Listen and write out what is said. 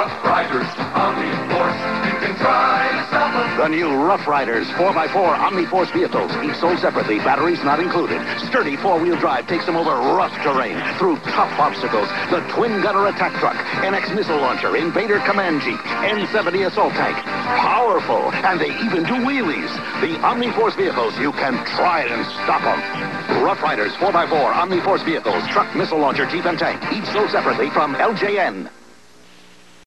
Rough Riders, Omniforce. You can try to stop them. The new Rough Riders 4x4 Omniforce vehicles, each sold separately, batteries not included. Sturdy four-wheel drive takes them over rough terrain, through tough obstacles. The twin-gunner attack truck, NX missile launcher, Invader command jeep, N-70 assault tank. Powerful, and they even do wheelies. The Omniforce vehicles, you can try and stop them. Rough Riders 4x4 Omniforce vehicles, truck, missile launcher, jeep, and tank, each sold separately from LJN.